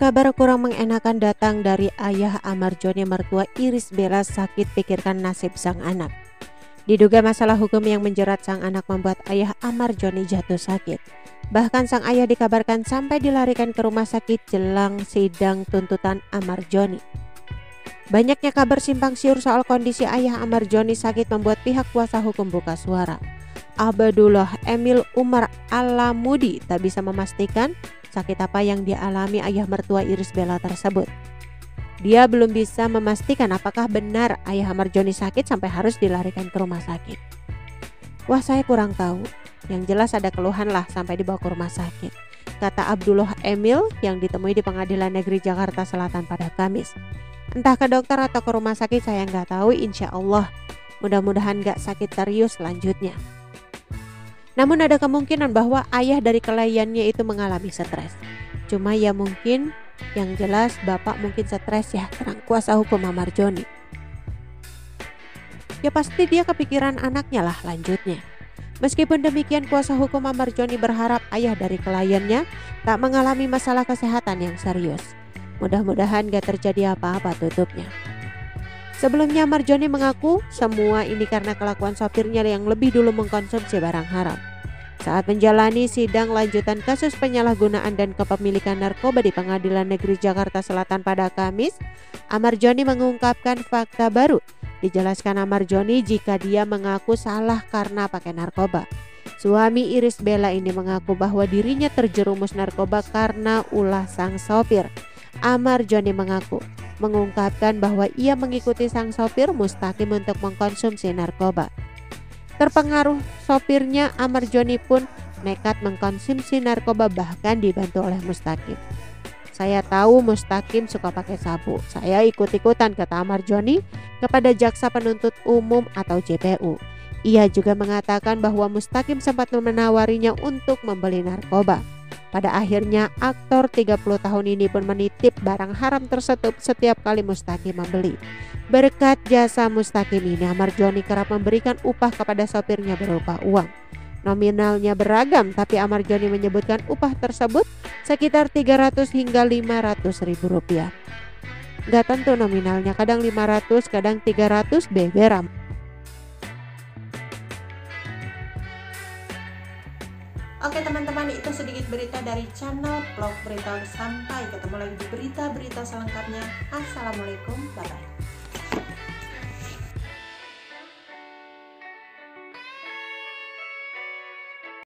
Kabar kurang mengenakan datang dari ayah Amar Joni mertua Iris Bella sakit pikirkan nasib sang anak. Diduga masalah hukum yang menjerat sang anak membuat ayah Amar Joni jatuh sakit. Bahkan sang ayah dikabarkan sampai dilarikan ke rumah sakit jelang sidang tuntutan Amar Joni. Banyaknya kabar simpang siur soal kondisi ayah Amar Joni sakit membuat pihak kuasa hukum buka suara. Abdullah Emil Umar Alamudi tak bisa memastikan sakit apa yang dialami ayah mertua Iris Bella tersebut. Dia belum bisa memastikan apakah benar ayah Joni sakit sampai harus dilarikan ke rumah sakit. Wah saya kurang tahu, yang jelas ada keluhan lah sampai dibawa ke rumah sakit. Kata Abdullah Emil yang ditemui di Pengadilan Negeri Jakarta Selatan pada Kamis. Entah ke dokter atau ke rumah sakit saya nggak tahu insya Allah. Mudah-mudahan nggak sakit serius selanjutnya. Namun ada kemungkinan bahwa ayah dari kliennya itu mengalami stres. Cuma ya mungkin yang jelas bapak mungkin stres ya terang kuasa hukum Amar Joni. Ya pasti dia kepikiran anaknya lah lanjutnya. Meskipun demikian kuasa hukum Amar Joni berharap ayah dari kliennya tak mengalami masalah kesehatan yang serius. Mudah-mudahan gak terjadi apa-apa tutupnya. Sebelumnya Marjoni mengaku semua ini karena kelakuan sopirnya yang lebih dulu mengkonsumsi barang haram. Saat menjalani sidang lanjutan kasus penyalahgunaan dan kepemilikan narkoba di Pengadilan Negeri Jakarta Selatan pada Kamis, Amarjoni mengungkapkan fakta baru. Dijelaskan Amarjoni jika dia mengaku salah karena pakai narkoba. Suami Iris Bella ini mengaku bahwa dirinya terjerumus narkoba karena ulah sang sopir. Amar Joni mengaku mengungkapkan bahwa ia mengikuti sang sopir Mustaqim untuk mengkonsumsi narkoba. Terpengaruh sopirnya Amar Joni pun nekat mengkonsumsi narkoba bahkan dibantu oleh Mustaqim. Saya tahu Mustaqim suka pakai sabu. Saya ikut-ikutan kata Amar Joni kepada jaksa penuntut umum atau JPU. Ia juga mengatakan bahwa Mustaqim sempat menawarinya untuk membeli narkoba. Pada akhirnya aktor 30 tahun ini pun menitip barang haram tersebut setiap kali Mustaqim membeli. Berkat jasa Mustaqim ini Amar Joni kerap memberikan upah kepada sopirnya berupa uang. Nominalnya beragam tapi Amar Joni menyebutkan upah tersebut sekitar 300 hingga 500 ribu rupiah. Gak tentu nominalnya kadang 500 kadang 300 beberam. Oke teman-teman itu sedikit berita dari channel vlog berita sampai. Ketemu lagi di berita-berita selengkapnya. Assalamualaikum. Bye bye